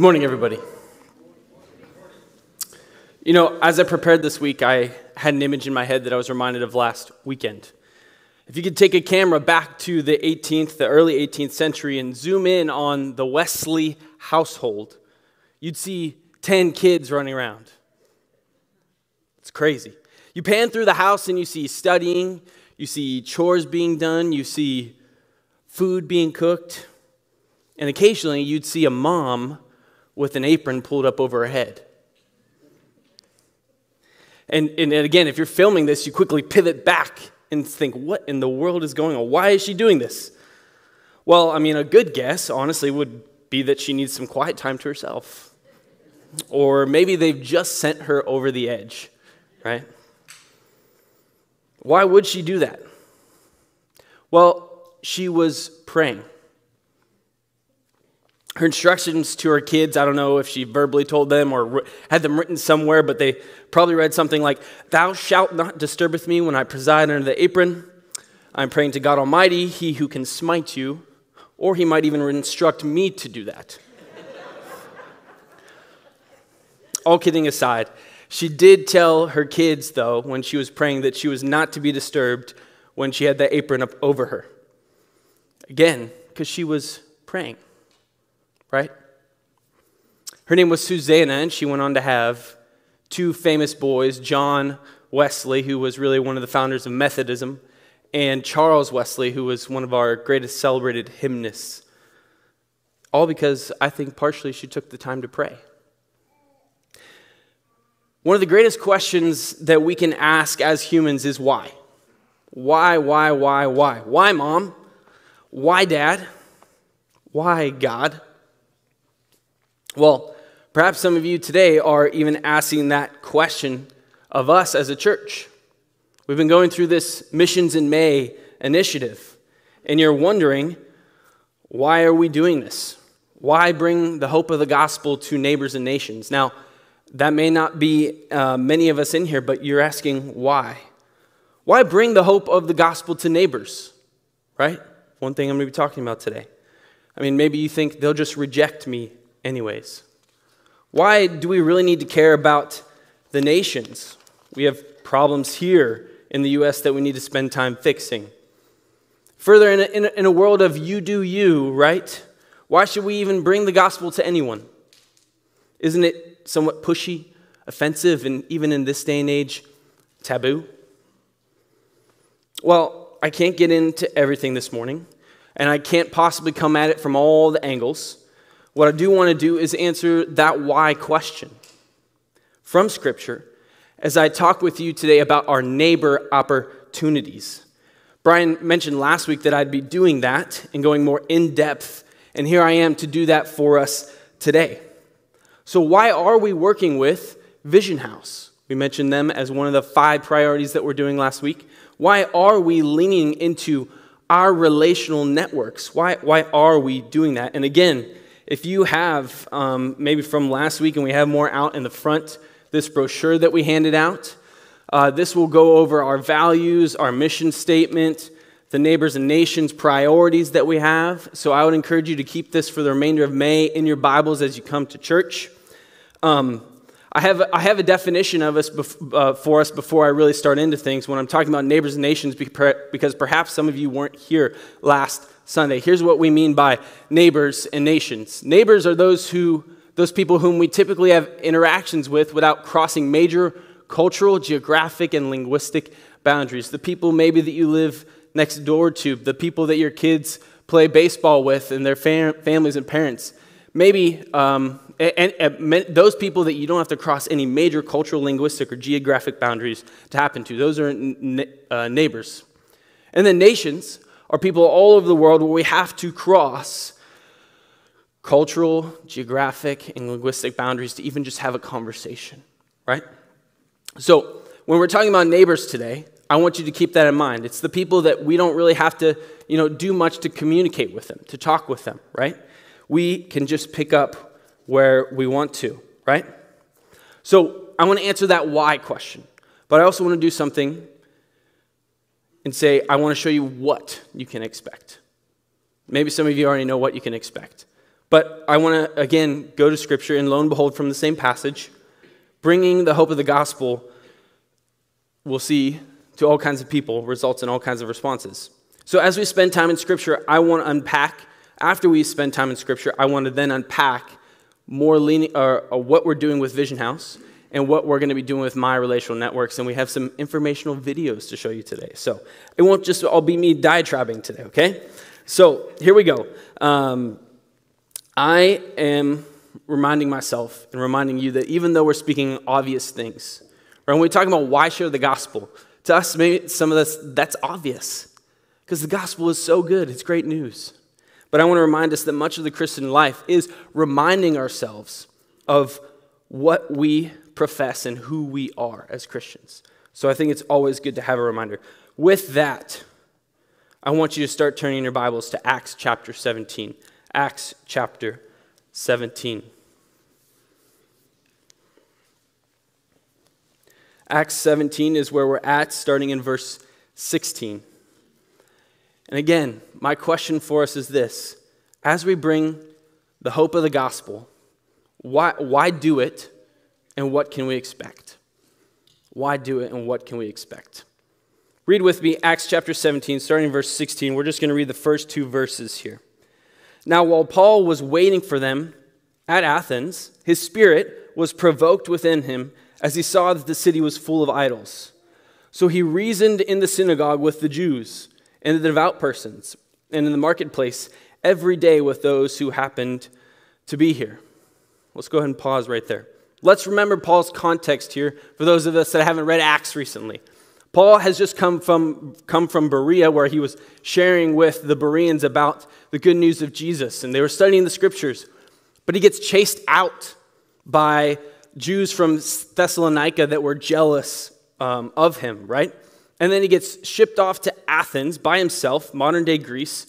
Good morning, everybody. You know, as I prepared this week, I had an image in my head that I was reminded of last weekend. If you could take a camera back to the 18th, the early 18th century, and zoom in on the Wesley household, you'd see 10 kids running around. It's crazy. You pan through the house and you see studying, you see chores being done, you see food being cooked, and occasionally you'd see a mom with an apron pulled up over her head. And, and again, if you're filming this, you quickly pivot back and think, what in the world is going on? Why is she doing this? Well, I mean, a good guess, honestly, would be that she needs some quiet time to herself. Or maybe they've just sent her over the edge, right? Why would she do that? Well, she was praying her instructions to her kids, I don't know if she verbally told them or had them written somewhere, but they probably read something like, Thou shalt not disturbeth me when I preside under the apron. I'm praying to God Almighty, He who can smite you, or He might even instruct me to do that. All kidding aside, she did tell her kids, though, when she was praying, that she was not to be disturbed when she had the apron up over her. Again, because she was praying right? Her name was Susanna, and she went on to have two famous boys John Wesley, who was really one of the founders of Methodism, and Charles Wesley, who was one of our greatest celebrated hymnists. All because I think partially she took the time to pray. One of the greatest questions that we can ask as humans is why? Why, why, why, why? Why, mom? Why, dad? Why, God? Well, perhaps some of you today are even asking that question of us as a church. We've been going through this Missions in May initiative, and you're wondering, why are we doing this? Why bring the hope of the gospel to neighbors and nations? Now, that may not be uh, many of us in here, but you're asking why. Why bring the hope of the gospel to neighbors? Right? One thing I'm going to be talking about today. I mean, maybe you think they'll just reject me anyways? Why do we really need to care about the nations? We have problems here in the U.S. that we need to spend time fixing. Further, in a, in a, in a world of you do you, right? Why should we even bring the gospel to anyone? Isn't it somewhat pushy, offensive, and even in this day and age, taboo? Well, I can't get into everything this morning, and I can't possibly come at it from all the angles. What I do want to do is answer that why question from Scripture as I talk with you today about our neighbor opportunities. Brian mentioned last week that I'd be doing that and going more in depth, and here I am to do that for us today. So, why are we working with Vision House? We mentioned them as one of the five priorities that we're doing last week. Why are we leaning into our relational networks? Why, why are we doing that? And again, if you have, um, maybe from last week, and we have more out in the front, this brochure that we handed out, uh, this will go over our values, our mission statement, the neighbors and nations priorities that we have. So I would encourage you to keep this for the remainder of May in your Bibles as you come to church. Um, I have, I have a definition of us bef- uh, for us before I really start into things when I'm talking about neighbors and nations because perhaps some of you weren't here last Sunday. Here's what we mean by neighbors and nations. Neighbors are those who those people whom we typically have interactions with without crossing major cultural, geographic, and linguistic boundaries. The people maybe that you live next door to, the people that your kids play baseball with and their fam- families and parents. Maybe um, and, and, those people that you don't have to cross any major cultural, linguistic, or geographic boundaries to happen to. Those are n- uh, neighbors. And then nations are people all over the world where we have to cross cultural, geographic, and linguistic boundaries to even just have a conversation, right? So, when we're talking about neighbors today, I want you to keep that in mind. It's the people that we don't really have to, you know, do much to communicate with them, to talk with them, right? We can just pick up where we want to, right? So, I want to answer that why question. But I also want to do something and say, I want to show you what you can expect. Maybe some of you already know what you can expect. But I want to, again, go to Scripture and lo and behold, from the same passage, bringing the hope of the gospel, we'll see, to all kinds of people results in all kinds of responses. So as we spend time in Scripture, I want to unpack, after we spend time in Scripture, I want to then unpack more leaning, what we're doing with Vision House and what we're going to be doing with my relational networks. And we have some informational videos to show you today. So it won't just all be me diatribing today, okay? So here we go. Um, I am reminding myself and reminding you that even though we're speaking obvious things, right, when we're talking about why share the gospel, to us, maybe some of this, that's obvious because the gospel is so good. It's great news. But I want to remind us that much of the Christian life is reminding ourselves of what we profess and who we are as Christians. So I think it's always good to have a reminder. With that, I want you to start turning your Bibles to Acts chapter 17. Acts chapter 17. Acts 17 is where we're at, starting in verse 16. And again, my question for us is this as we bring the hope of the gospel, why, why do it and what can we expect? Why do it and what can we expect? Read with me Acts chapter 17, starting verse 16. We're just going to read the first two verses here. Now, while Paul was waiting for them at Athens, his spirit was provoked within him as he saw that the city was full of idols. So he reasoned in the synagogue with the Jews and the devout persons, and in the marketplace every day with those who happened to be here. Let's go ahead and pause right there. Let's remember Paul's context here for those of us that haven't read Acts recently. Paul has just come from, come from Berea, where he was sharing with the Bereans about the good news of Jesus, and they were studying the scriptures. But he gets chased out by Jews from Thessalonica that were jealous um, of him, right? And then he gets shipped off to Athens by himself, modern day Greece,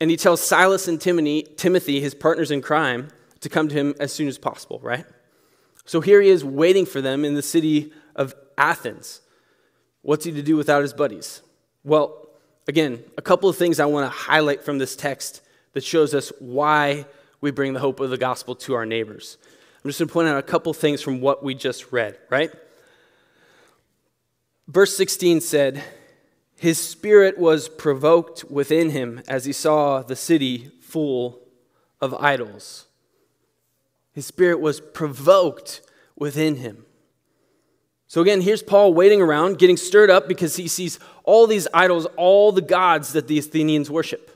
and he tells Silas and Timothy, his partners in crime, to come to him as soon as possible, right? So here he is waiting for them in the city of Athens. What's he to do without his buddies? Well, again, a couple of things I want to highlight from this text that shows us why we bring the hope of the gospel to our neighbors. I'm just going to point out a couple things from what we just read, right? Verse 16 said, His spirit was provoked within him as he saw the city full of idols. His spirit was provoked within him. So again, here's Paul waiting around, getting stirred up because he sees all these idols, all the gods that the Athenians worship.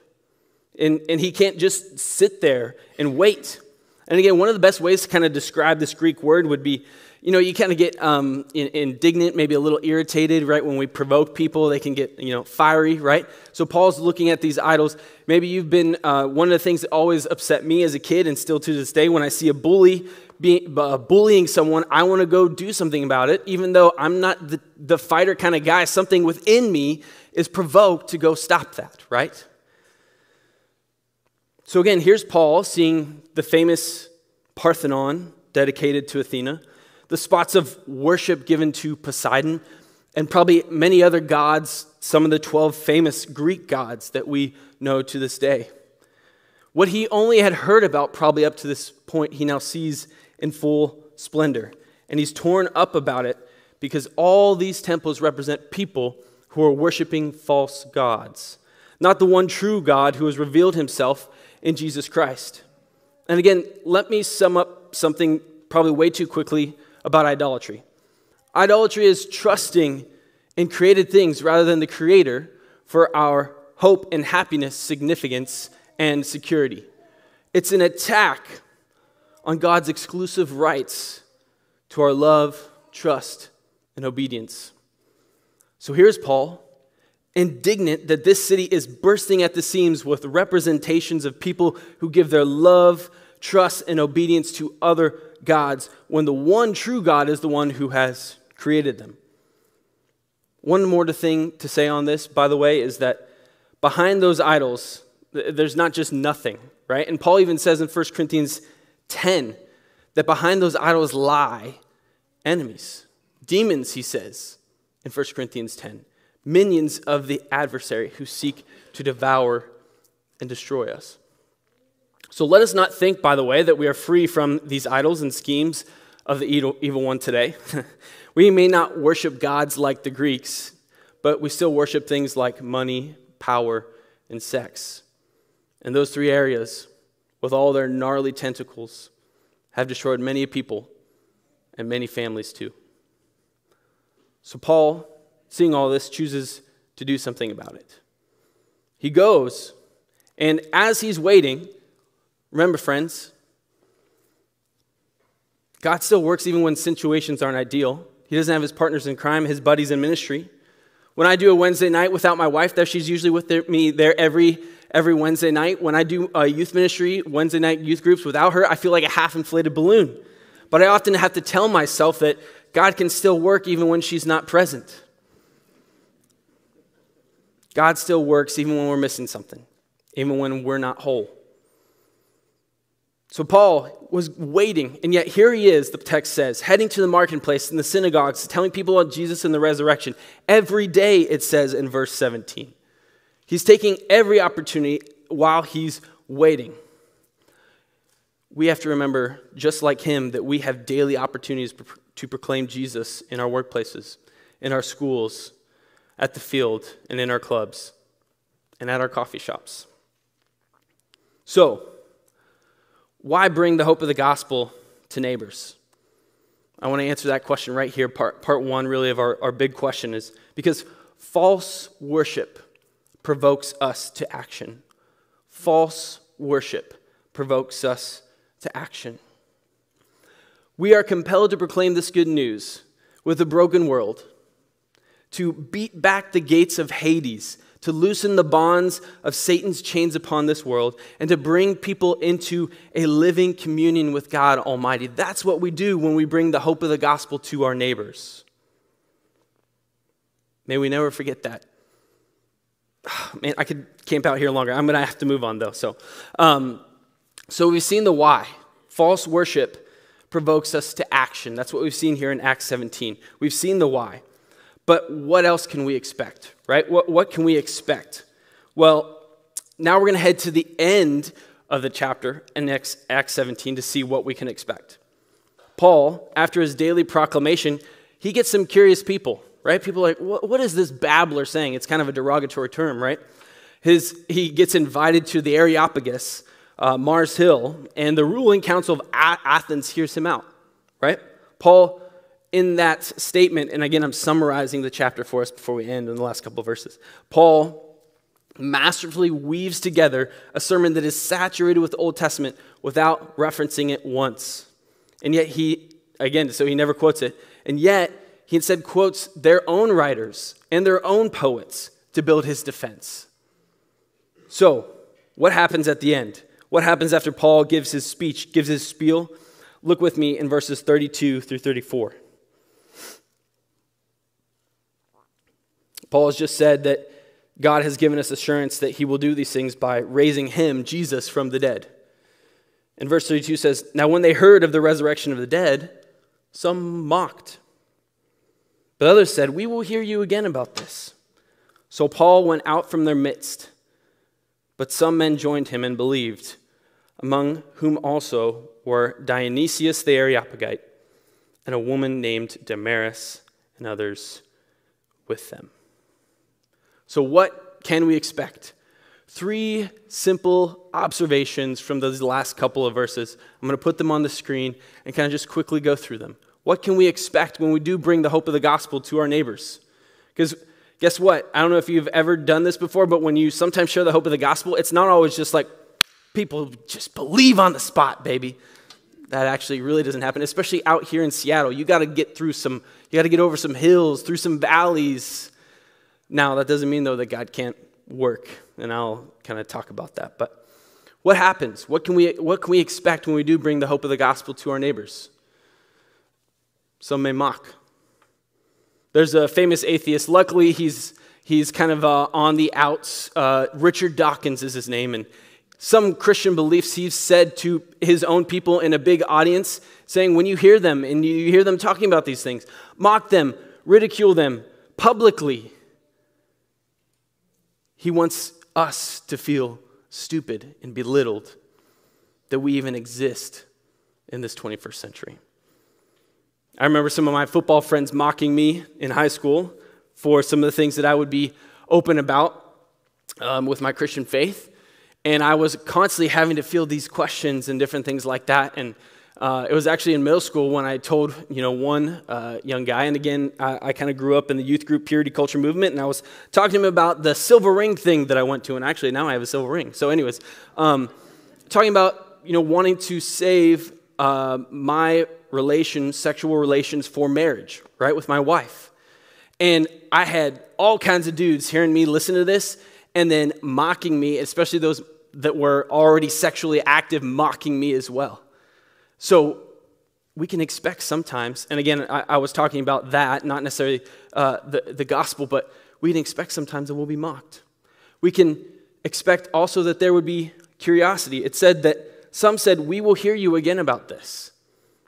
And, and he can't just sit there and wait. And again, one of the best ways to kind of describe this Greek word would be you know, you kind of get um, indignant, maybe a little irritated, right? When we provoke people, they can get, you know, fiery, right? So Paul's looking at these idols. Maybe you've been, uh, one of the things that always upset me as a kid and still to this day, when I see a bully being, uh, bullying someone, I want to go do something about it, even though I'm not the, the fighter kind of guy. Something within me is provoked to go stop that, right? So again, here's Paul seeing the famous Parthenon dedicated to Athena the spots of worship given to Poseidon, and probably many other gods, some of the 12 famous Greek gods that we know to this day. What he only had heard about, probably up to this point, he now sees in full splendor. And he's torn up about it because all these temples represent people who are worshiping false gods, not the one true God who has revealed himself in Jesus Christ. And again, let me sum up something probably way too quickly about idolatry. Idolatry is trusting in created things rather than the Creator for our hope and happiness, significance, and security. It's an attack on God's exclusive rights to our love, trust, and obedience. So here's Paul, indignant that this city is bursting at the seams with representations of people who give their love, trust, and obedience to other gods when the one true God is the one who has created them. One more thing to say on this, by the way, is that behind those idols, there's not just nothing, right? And Paul even says in 1 Corinthians 10 that behind those idols lie enemies. Demons, he says in 1 Corinthians 10. Minions of the adversary who seek to devour and destroy us. So let us not think, by the way, that we are free from these idols and schemes of the evil, one today. we may not worship gods like the Greeks, but we still worship things like money, power, and sex. And those three areas, with all their gnarly tentacles, have destroyed many people and many families too. So, Paul, seeing all this, chooses to do something about it. He goes, and as he's waiting, remember, friends, God still works even when situations aren't ideal. He doesn't have his partners in crime, his buddies in ministry. When I do a Wednesday night without my wife there, she's usually with me there every, every Wednesday night. When I do youth ministry, Wednesday night youth groups without her, I feel like a half inflated balloon. But I often have to tell myself that God can still work even when she's not present. God still works even when we're missing something, even when we're not whole. So Paul was waiting, and yet here he is, the text says, heading to the marketplace in the synagogues, telling people about Jesus and the resurrection. Every day, it says in verse 17. He's taking every opportunity while he's waiting. We have to remember, just like him, that we have daily opportunities to proclaim Jesus in our workplaces, in our schools, at the field, and in our clubs, and at our coffee shops. So, why bring the hope of the gospel to neighbors? I want to answer that question right here. Part, part one, really, of our, our big question is because false worship provokes us to action. False worship provokes us to action. We are compelled to proclaim this good news with a broken world, to beat back the gates of Hades to loosen the bonds of Satan's chains upon this world, and to bring people into a living communion with God Almighty. That's what we do when we bring the hope of the gospel to our neighbors. May we never forget that. Man, I could camp out here longer. I'm going to have to move on, though. So, um, so we've seen the why. False worship provokes us to action. That's what we've seen here in Acts 17. We've seen the why. But what else can we expect, right? What, what can we expect? Well, now we're going to head to the end of the chapter in Acts 17 to see what we can expect. Paul, after his daily proclamation, he gets some curious people, right? People like, what is this babbler saying? It's kind of a derogatory term, right? His, he gets invited to the Areopagus, uh, Mars Hill, and the ruling council of Athens hears him out, right? Paul in that statement, and again, I'm summarizing the chapter for us before we end in the last couple verses. Paul masterfully weaves together a sermon that is saturated with the Old Testament without referencing it once. And yet, he, again, so he never quotes it, and yet, he instead quotes their own writers and their own poets to build his defense. So, what happens at the end? What happens after Paul gives his speech, gives his spiel? Look with me in verses 32 through 34. Paul has just said that God has given us assurance that he will do these things by raising him, Jesus, from the dead. And verse 32 says, Now when they heard of the resurrection of the dead, some mocked. But others said, We will hear you again about this. So Paul went out from their midst. But some men joined him and believed, among whom also were Dionysius the Areopagite and a woman named Damaris and others with them. So, what can we expect? Three simple observations from those last couple of verses. I'm going to put them on the screen and kind of just quickly go through them. What can we expect when we do bring the hope of the gospel to our neighbors? Because guess what? I don't know if you've ever done this before, but when you sometimes share the hope of the gospel, it's not always just like people just believe on the spot, baby. That actually really doesn't happen, especially out here in Seattle. You got to get through some, you got to get over some hills, through some valleys now, that doesn't mean, though, that God can't work, and I'll kind of talk about that. But what happens? What can, we, what can we expect when we do bring the hope of the gospel to our neighbors? Some may mock. There's a famous atheist. Luckily, he's, he's kind of uh, on the outs. Uh, Richard Dawkins is his name, and some Christian beliefs he's said to his own people in a big audience, saying, when you hear them and you hear them talking about these things, mock them, ridicule them publicly. He wants us to feel stupid and belittled. that we even exist in this 21st century. I remember some of my football friends mocking me in high school for some of the things that I would be open about um, with my Christian faith. And I was constantly having to field these questions and different things like that. And uh, it was actually in middle school when I told, you know, one uh, young guy, and again, I, I kind of grew up in the youth group purity culture movement, and I was talking to him about the silver ring thing that I went to, and actually now I have a silver ring. So, anyways, um, talking about, you know, wanting to save uh, my relations, sexual relations for marriage, right, with my wife. And I had all kinds of dudes hearing me listen to this and then mocking me, especially those that were already sexually active, mocking me as well. So we can expect sometimes, and again, I, I was talking about that, not necessarily uh, the, the gospel, but we can expect sometimes that we'll be mocked. We can expect also that there would be curiosity. It said that some said, We will hear you again about this.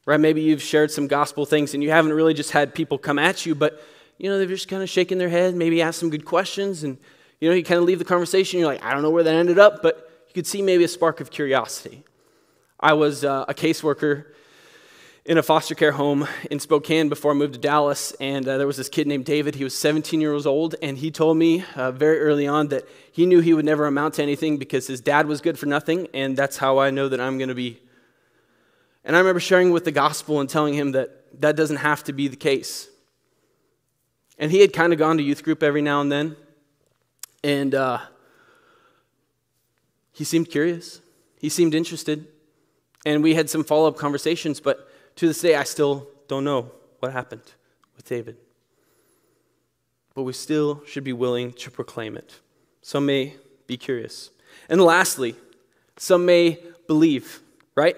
Right? Maybe you've shared some gospel things and you haven't really just had people come at you, but you know, they've just kind of shaken their head, maybe asked some good questions, and you know, you kind of leave the conversation, you're like, I don't know where that ended up, but you could see maybe a spark of curiosity. I was uh, a caseworker in a foster care home in Spokane before I moved to Dallas, and uh, there was this kid named David. He was 17 years old, and he told me uh, very early on that he knew he would never amount to anything because his dad was good for nothing, and that's how I know that I'm going to be. And I remember sharing with the gospel and telling him that that doesn't have to be the case. And he had kind of gone to youth group every now and then, and uh, he seemed curious. He seemed interested. And we had some follow up conversations, but to this day, I still don't know what happened with David. But we still should be willing to proclaim it. Some may be curious. And lastly, some may believe, right?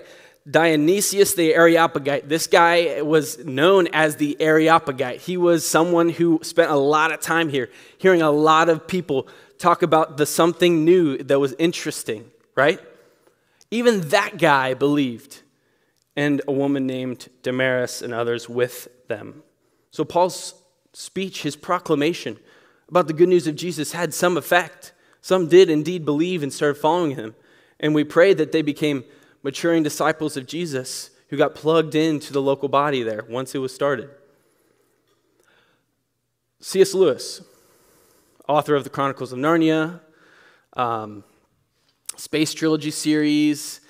Dionysius the Areopagite. This guy was known as the Areopagite. He was someone who spent a lot of time here, hearing a lot of people talk about the something new that was interesting, right? Even that guy believed, and a woman named Damaris and others with them. So Paul's speech, his proclamation about the good news of Jesus had some effect. Some did indeed believe and started following him. And we pray that they became maturing disciples of Jesus who got plugged into the local body there once it was started. C.S. Lewis, author of the Chronicles of Narnia, um, Space Trilogy series,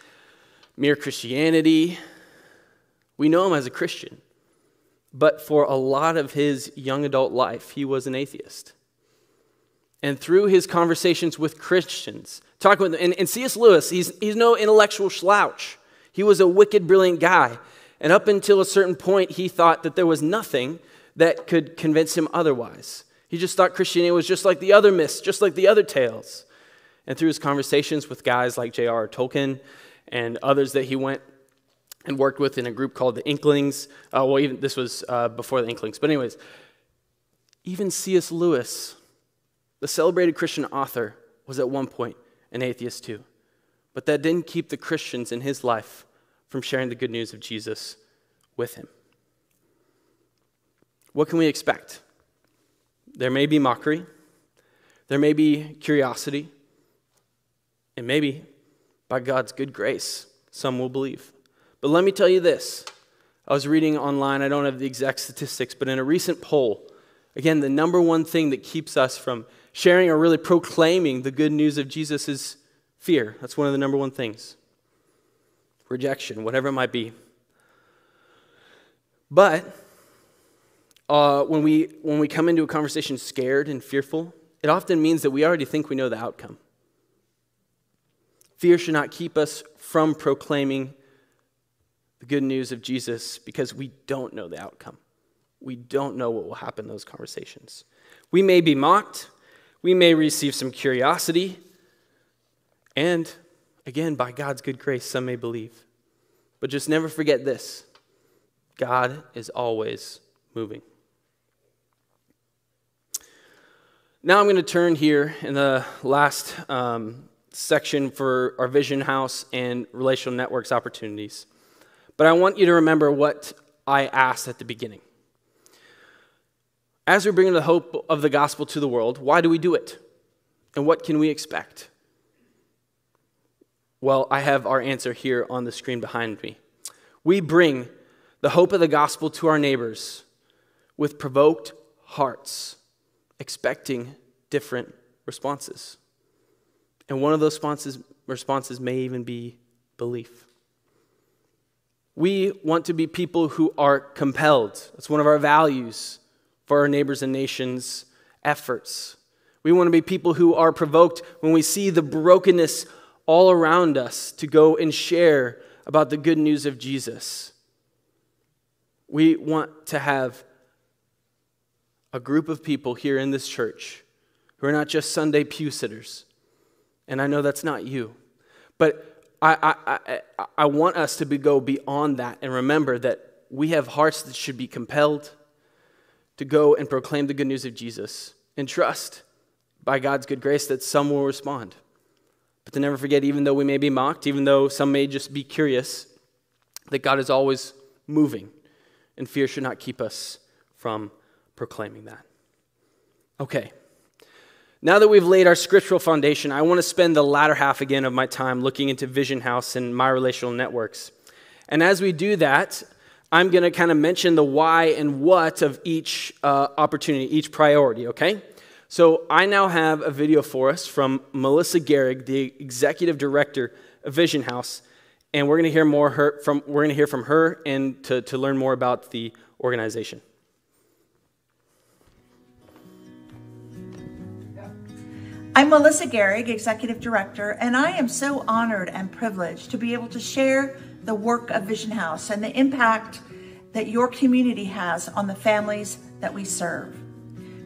Mere Christianity. We know him as a Christian, but for a lot of his young adult life, he was an atheist. And through his conversations with Christians, talking with them, and, and C.S. Lewis, he's, he's no intellectual slouch. He was a wicked, brilliant guy. And up until a certain point, he thought that there was nothing that could convince him otherwise. He just thought Christianity was just like the other myths, just like the other tales. And through his conversations with guys like J.R.R. Tolkien and others that he went and worked with in a group called the Inklings, uh, well, even this was uh, before the Inklings, but anyways, even C.S. Lewis, the celebrated Christian author, was at one point an atheist too. But that didn't keep the Christians in his life from sharing the good news of Jesus with him. What can we expect? There may be mockery, there may be curiosity, and maybe, by God's good grace, some will believe. But let me tell you this. I was reading online, I don't have the exact statistics, but in a recent poll, again, the number one thing that keeps us from sharing or really proclaiming the good news of Jesus is fear. That's one of the number one things. Rejection, whatever it might be. But uh, when, we, when we come into a conversation scared and fearful, it often means that we already think we know the outcome. Fear should not keep us from proclaiming the good news of Jesus because we don't know the outcome. We don't know what will happen in those conversations. We may be mocked, we may receive some curiosity, and again, by God's good grace, some may believe. But just never forget this God is always moving. Now I'm going to turn here in the last um, section for our Vision House and relational networks opportunities. But I want you to remember what I asked at the beginning. As we're bringing the hope of the gospel to the world, why do we do it? And what can we expect? Well, I have our answer here on the screen behind me. We bring the hope of the gospel to our neighbors with provoked hearts, expecting different responses. And one of those responses, responses may even be belief. We want to be people who are compelled. That's one of our values for our neighbors and nations' efforts. We want to be people who are provoked when we see the brokenness all around us to go and share about the good news of Jesus. We want to have a group of people here in this church who are not just Sunday pew sitters. And I know that's not you. But I, I, I, I want us to be, go beyond that and remember that we have hearts that should be compelled to go and proclaim the good news of Jesus and trust by God's good grace that some will respond. But to never forget, even though we may be mocked, even though some may just be curious, that God is always moving, and fear should not keep us from proclaiming that. Okay. Now that we've laid our scriptural foundation, I want to spend the latter half again of my time looking into Vision House and my relational networks. And as we do that, I'm going to kind of mention the why and what of each uh, opportunity, each priority, okay? So I now have a video for us from Melissa Garrig, the executive director of Vision House, and we're going to hear more her, from we're going to hear from her and to, to learn more about the organization. I'm Melissa Garrig, Executive Director, and I am so honored and privileged to be able to share the work of Vision House and the impact that your community has on the families that we serve.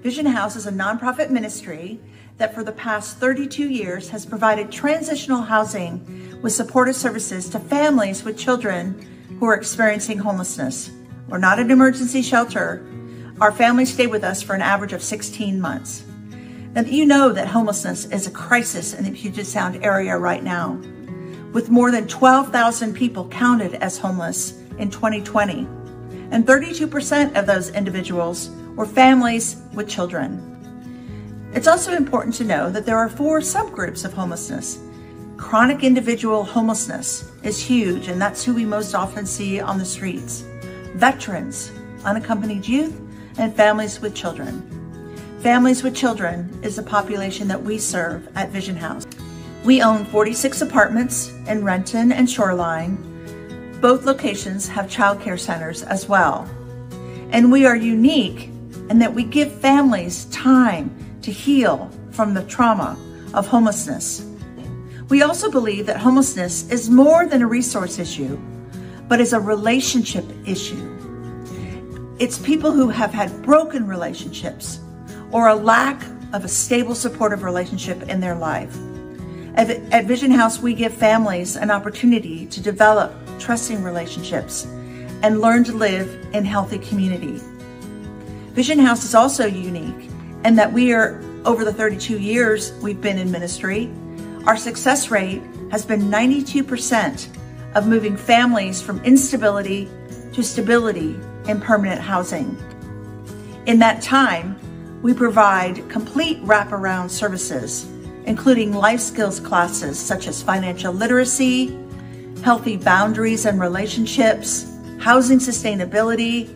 Vision House is a nonprofit ministry that for the past 32 years has provided transitional housing with supportive services to families with children who are experiencing homelessness. We're not an emergency shelter. Our families stay with us for an average of 16 months. And you know that homelessness is a crisis in the Puget Sound area right now, with more than 12,000 people counted as homeless in 2020. And 32% of those individuals were families with children. It's also important to know that there are four subgroups of homelessness. Chronic individual homelessness is huge, and that's who we most often see on the streets. Veterans, unaccompanied youth, and families with children. Families with children is the population that we serve at Vision House. We own 46 apartments in Renton and Shoreline. Both locations have child care centers as well. And we are unique in that we give families time to heal from the trauma of homelessness. We also believe that homelessness is more than a resource issue, but is a relationship issue. It's people who have had broken relationships or a lack of a stable supportive relationship in their life. At, at Vision House, we give families an opportunity to develop trusting relationships and learn to live in healthy community. Vision House is also unique in that we are, over the 32 years we've been in ministry, our success rate has been 92% of moving families from instability to stability in permanent housing. In that time, we provide complete wraparound services, including life skills classes such as financial literacy, healthy boundaries and relationships, housing sustainability,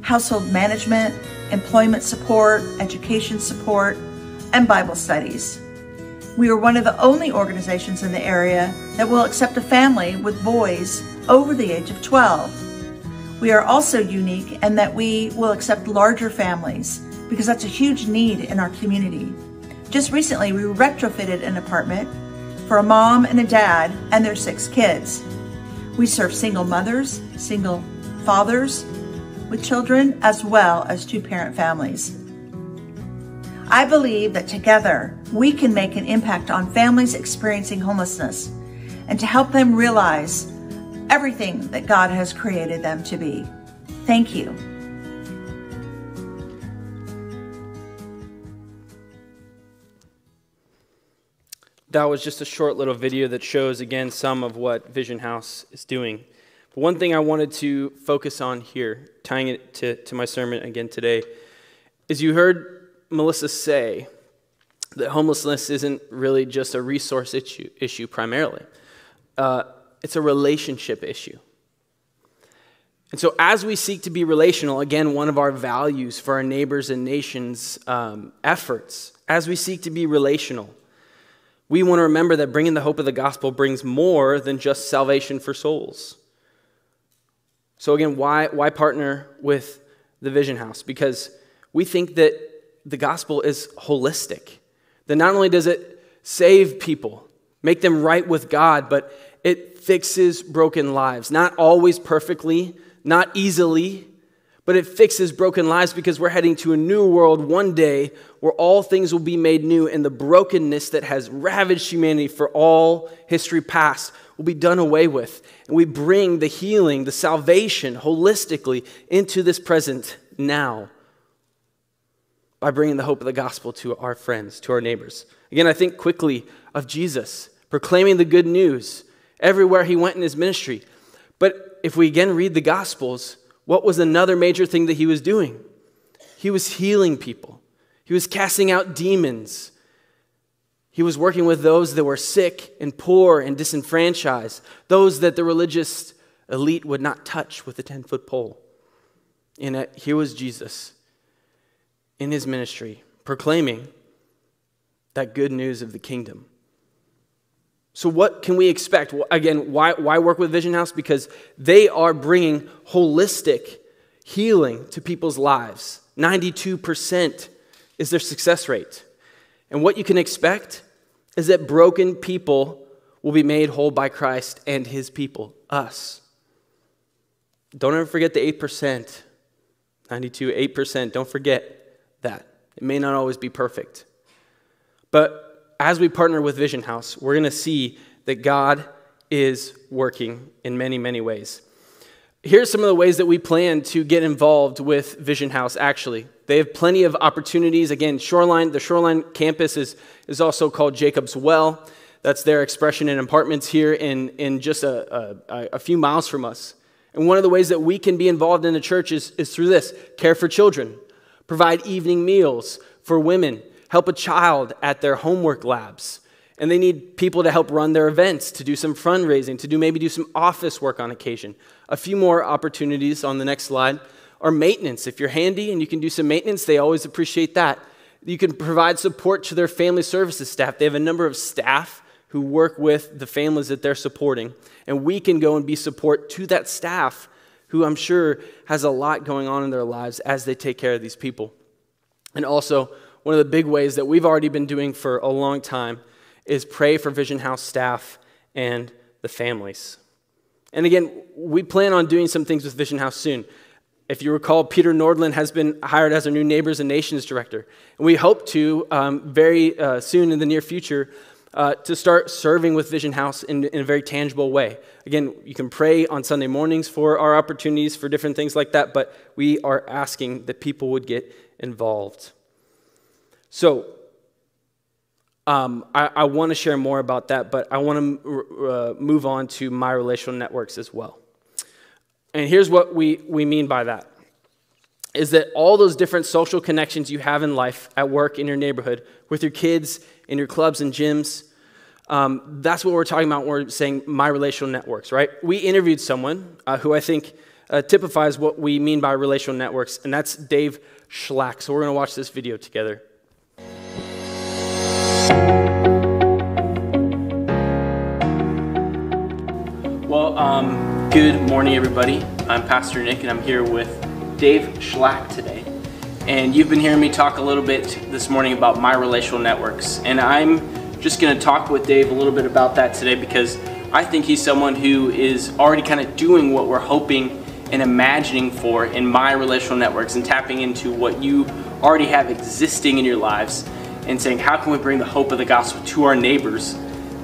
household management, employment support, education support, and Bible studies. We are one of the only organizations in the area that will accept a family with boys over the age of 12. We are also unique in that we will accept larger families because that's a huge need in our community. Just recently, we retrofitted an apartment for a mom and a dad and their six kids. We serve single mothers, single fathers with children, as well as two parent families. I believe that together we can make an impact on families experiencing homelessness and to help them realize everything that God has created them to be. Thank you. That was just a short little video that shows, again, some of what Vision House is doing. But one thing I wanted to focus on here, tying it to, to my sermon again today, is you heard Melissa say that homelessness isn't really just a resource issue, issue primarily. uh, it's a relationship issue. And so, as we seek to be relational, again, one of our values for our neighbors and nations' um, efforts, as we seek to be relational, we want to remember that bringing the hope of the gospel brings more than just salvation for souls. So, again, why, why partner with the Vision House? Because we think that the gospel is holistic, that not only does it save people, make them right with God, but it fixes broken lives. Not always perfectly, not easily, but it fixes broken lives because we're heading to a new world one day where all things will be made new and the brokenness that has ravaged humanity for all history past will be done away with. And we bring the healing, the salvation holistically into this present now by bringing the hope of the gospel to our friends, to our neighbors. Again, I think quickly of Jesus proclaiming the good news everywhere he went in his ministry. But if we again read the Gospels, what was another major thing that he was doing? He was healing people, he was casting out demons. He was working with those that were sick and poor and disenfranchised, those that the religious elite would not touch with a 10 foot pole. And uh, here was Jesus in his ministry proclaiming that good news of the kingdom. So, what can we expect? Again, why, why work with Vision House? Because they are bringing holistic healing to people's lives. 92% is their success rate. And what you can expect is that broken people will be made whole by Christ and his people, us. Don't ever forget the 8%. 92, 8%. Don't forget that. It may not always be perfect. But as we partner with Vision House, we're going to see that God is working in many, many ways. Here's some of the ways that we plan to get involved with Vision House, actually. They have plenty of opportunities. Again, Shoreline, the Shoreline campus is, is also called Jacob's Well. That's their expression in apartments here in, in just a, a, a few miles from us. And one of the ways that we can be involved in the church is, is through this care for children, provide evening meals for women, help a child at their homework labs. And they need people to help run their events, to do some fundraising, to do maybe do some office work on occasion. A few more opportunities on the next slide are maintenance. If you're handy and you can do some maintenance, they always appreciate that. You can provide support to their family services staff. They have a number of staff who work with the families that they're supporting, and we can go and be support to that staff who I'm sure has a lot going on in their lives as they take care of these people. And also, one of the big ways that we've already been doing for a long time is pray for Vision House staff and the families. And again, we plan on doing some things with Vision House soon. If you recall, Peter Nordland has been hired as our new Neighbors and Nations Director. And we hope to, um, very uh, soon in the near future, uh, to start serving with Vision House in, in, a very tangible way. Again, you can pray on Sunday mornings for our opportunities for different things like that, but we are asking that people would get involved. So, um, I, I want to share more about that, but I want to uh, move on to my relational networks as well. And here's what we, we mean by that is that all those different social connections you have in life, at work, in your neighborhood, with your kids, in your clubs and gyms, um, that's what we're talking about when we're saying my relational networks, right? We interviewed someone uh, who I think uh, typifies what we mean by relational networks, and that's Dave Schlack. So we're going to watch this video together. Well, um, good morning, everybody. I'm Pastor Nick, and I'm here with Dave Schlack today. And you've been hearing me talk a little bit this morning about my relational networks. And I'm just going to talk with Dave a little bit about that today because I think he's someone who is already kind of doing what we're hoping and imagining for in my relational networks and tapping into what you already have existing in your lives and saying, how can we bring the hope of the gospel to our neighbors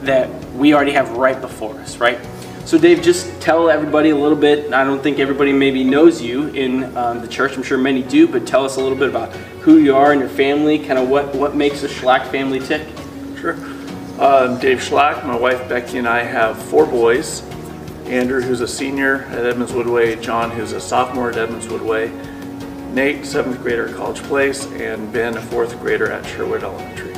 that we already have right before us, right? So, Dave, just tell everybody a little bit. I don't think everybody maybe knows you in um, the church. I'm sure many do, but tell us a little bit about who you are and your family, kind of what, what makes the Schlack family tick. Sure. Um, Dave Schlack, my wife Becky, and I have four boys. Andrew, who's a senior at Edmonds Woodway, John, who's a sophomore at Edmonds Woodway, Nate, seventh grader at College Place, and Ben, a fourth grader at Sherwood Elementary.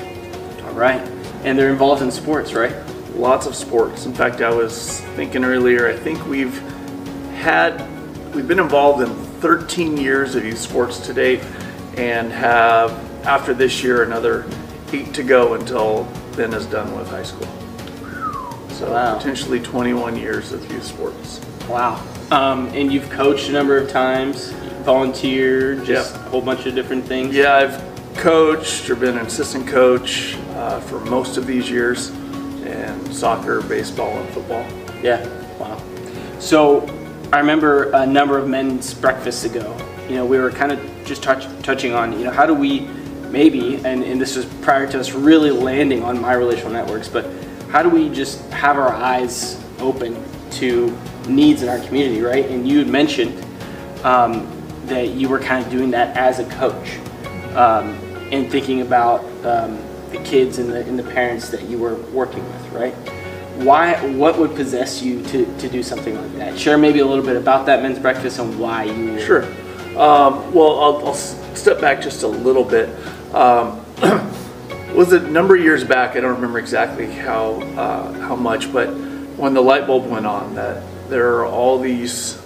All right. And they're involved in sports, right? lots of sports. In fact, I was thinking earlier, I think we've had, we've been involved in 13 years of youth sports to date and have, after this year, another eight to go until Ben is done with high school. So Wow. potentially 21 years of youth sports. Wow. Um, and you've coached a number of times, volunteered, just Yeah. a whole bunch of different things. Yeah, I've coached or been an assistant coach uh, for most of these years in soccer, baseball, and football. Yeah. Wow. So I remember a number of men's breakfasts ago. You know, we were kind of just touch, touching on, you know, how do we maybe, and, and this was prior to us really landing on my relational networks, but how do we just have our eyes open to needs in our community, right? And you had mentioned um, that you were kind of doing that as a coach um, and thinking about um, the kids and the, and the parents that you were working with, right? Why? What would possess you to, to do something like that? Share maybe a little bit about that men's breakfast and why you. were- Sure. Um, well, I'll, I'll step back just a little bit. Um, was a number of years back? I don't remember exactly how uh, how much, but when the light bulb went on that there are all these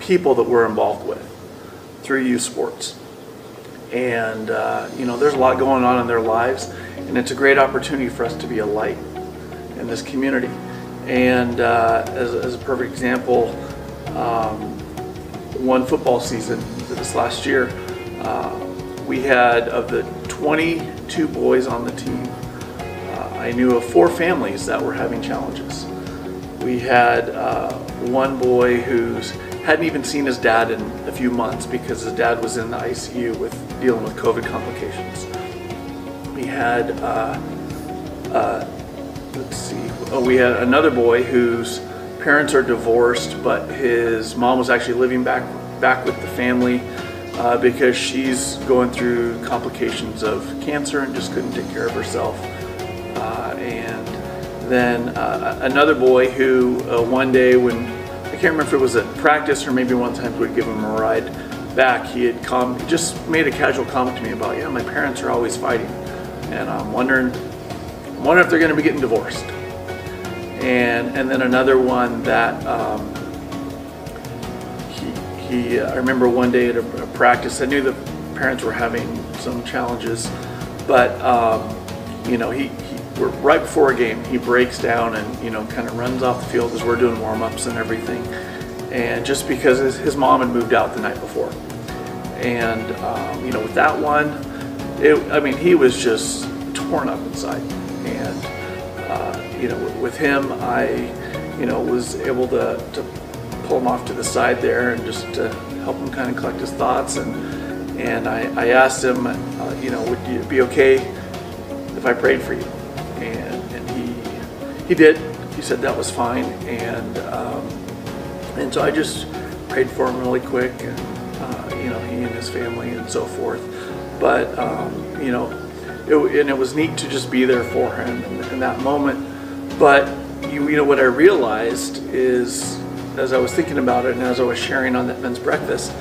people that we're involved with through youth sports, and uh, you know there's a lot going on in their lives, and it's a great opportunity for us to be a light in this community. And uh, as, as a perfect example, um, one football season this last year, uh, we had of the 22 boys on the team, uh, I knew of four families that were having challenges. We had uh, one boy who's hadn't even seen his dad in a few months because his dad was in the ICU with dealing with COVID complications. We had uh, uh, let's see. Oh, we had another boy whose parents are divorced, but his mom was actually living back back with the family uh, because she's going through complications of cancer and just couldn't take care of herself. Uh, and then uh, another boy who uh, one day when I can't remember if it was at practice or maybe one time we'd give him a ride back, he had come, just made a casual comment to me about, yeah, my parents are always fighting, and I'm wondering I wonder if they're going to be getting divorced. And and then another one that um, he, he uh, I remember one day at a, a practice. I knew the parents were having some challenges, but um, you know he we're right before a game he breaks down and you know kind of runs off the field as we're doing warm ups and everything, and just because his, mom had moved out the night before, and um, you know with that one, it, I mean he was just torn up inside. And uh, you know with him I you know was able to, to pull him off to the side there and just to help him kind of collect his thoughts. And and I, I asked him uh, you know would you be okay if I prayed for you he did he said that was fine and um, and so I just prayed for him really quick and uh, you know he and his family and so forth but um, you know it, and it was neat to just be there for him in, in that moment. But you, you know what I realized is, as I was thinking about it, and as I was sharing on that men's breakfast,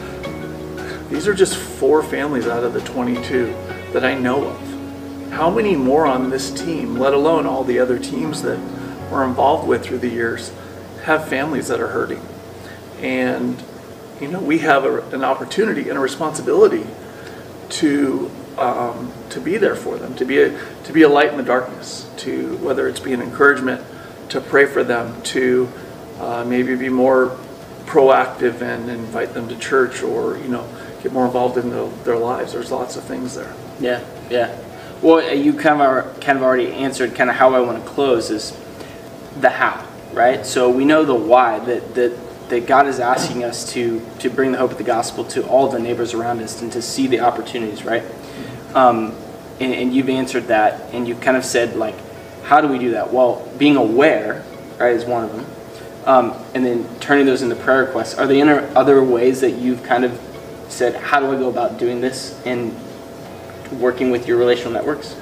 these are just four families out of the 22 that I know of. How many more on this team, let alone all the other teams that we're involved with through the years, have families that are hurting? And you know, we have a, an opportunity and a responsibility to um, to be there for them, to be a to be a light in the darkness, to whether it's be an encouragement, to pray for them, to uh, maybe be more proactive and invite them to church, or you know, get more involved in the, their lives. There's lots of things there. Yeah, yeah. Well, uh, you kind of kind of already answered kind of how I want to close is the how, right? So we know the why that that that God is asking us to to bring the hope of the gospel to all the neighbors around us and to see the opportunities, right? Um, and, and you've answered that, and you kind of said like, how do we do that? Well, being aware, right, is one of them, um, and then turning those into prayer requests. Are there other ways that you've kind of said, how do I go about doing this and working with your relational networks?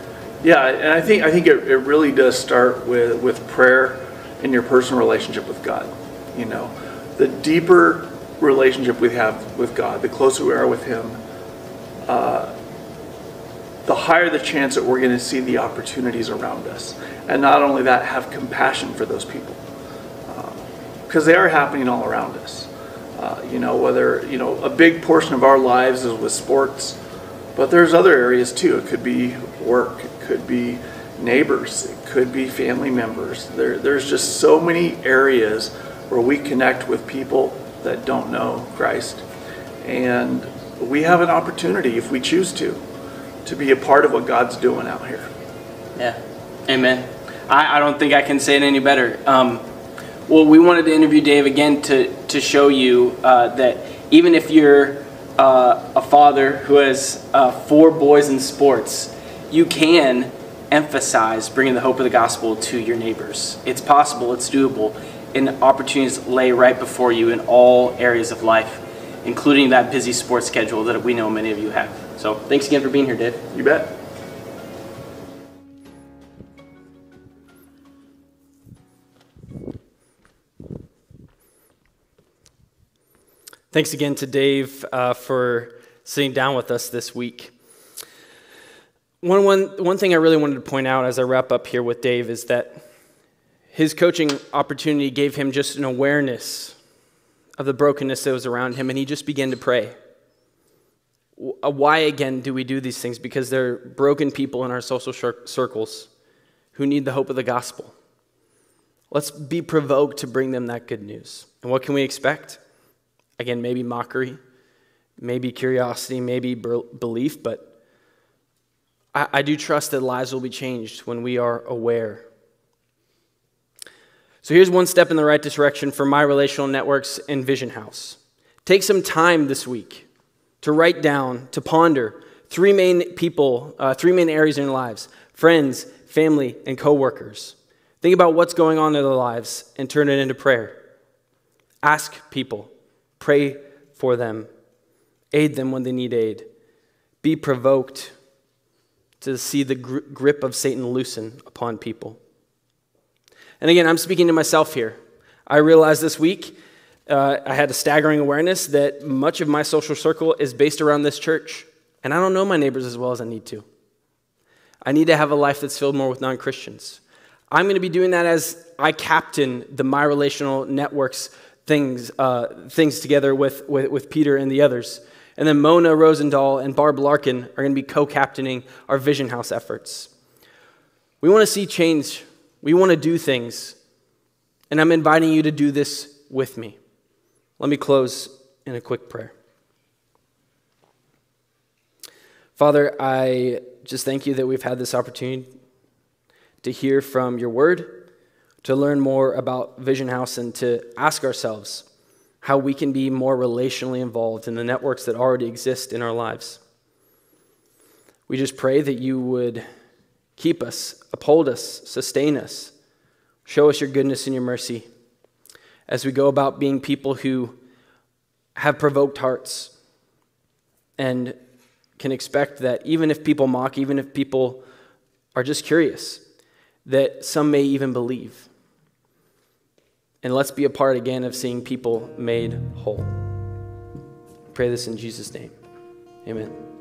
Yeah, and I think I think it, it really does start with with prayer and your personal relationship with God. You know, the deeper relationship we have with God, the closer we are with Him, uh, the higher the chance that we're going to see the opportunities around us. And not only that, have compassion for those people. Because um, they are happening all around us. Uh, you know, whether, you know, a big portion of our lives is with sports, but there's other areas too. It could be work, it could be neighbors, it could be family members. There, there's just so many areas where we connect with people that don't know Christ. And we have an opportunity, if we choose to, to be a part of what God's doing out here. Yeah. Amen. I, I don't think I can say it any better. Um, well, we wanted to interview Dave again to, to show you uh, that even if you're uh, a father who has uh, four boys in sports, you can emphasize bringing the hope of the gospel to your neighbors. It's possible, it's doable, and opportunities lay right before you in all areas of life, including that busy sports schedule that we know many of you have. So thanks again for being here, Dave. You bet. Thanks again to Dave uh, for sitting down with us this week. One, one, one thing I really wanted to point out as I wrap up here with Dave is that his coaching opportunity gave him just an awareness of the brokenness that was around him, and he just began to pray. Uh, why again do we do these things? Because there are broken people in our social circles who need the hope of the gospel. Let's be provoked to bring them that good news. And what can we expect? Again, maybe mockery, maybe curiosity, maybe belief, but I, I do trust that lives will be changed when we are aware. So here's one step in the right direction for my relational networks and Vision House. Take some time this week to write down, to ponder three main people, uh, three main areas in your lives friends, family, and coworkers. Think about what's going on in their lives and turn it into prayer. Ask people, pray for them, aid them when they need aid. Be provoked to see the grip of Satan loosen upon people. And again, I'm speaking to myself here. I realized this week uh, I had a staggering awareness that much of my social circle is based around this church, and I don't know my neighbors as well as I need to. I need to have a life that's filled more with non Christians. I'm going to be doing that as I captain the My Relational Networks things, uh, things together with, with, with Peter and the others. And then Mona Rosendahl and Barb Larkin are going to be co captaining our Vision House efforts. We want to see change, we want to do things, and I'm inviting you to do this with me. Let me close in a quick prayer. Father, I just thank you that we've had this opportunity to hear from your word, to learn more about Vision House, and to ask ourselves how we can be more relationally involved in the networks that already exist in our lives. We just pray that you would keep us, uphold us, sustain us, show us your goodness and your mercy as we go about being people who have provoked hearts and can expect that even if people mock, even if people are just curious, that some may even believe. And let's be a part again of seeing people made whole. Pray this in Jesus' name. Amen.